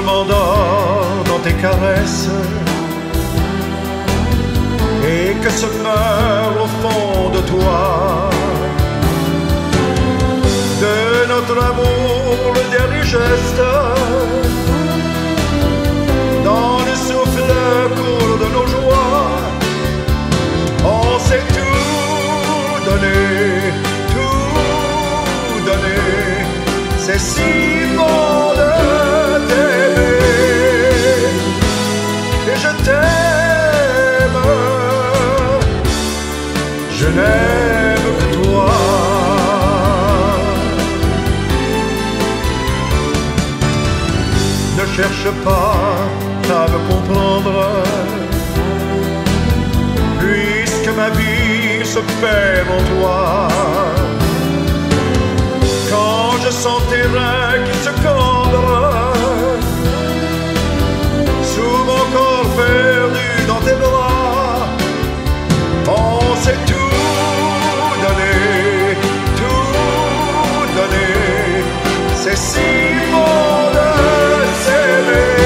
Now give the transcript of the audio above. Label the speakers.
Speaker 1: m'endors dans tes caresses. Et que se meurt au fond de toi? De notre amour le dernier geste. Dans le souffle court de nos joies. On s'est tout donné tout donné c'est si je n'aime que toi. Ne cherche pas à me comprendre. Puisque ma vie se perd en toi. Quand je sens tes reins qui se sin poderse ver.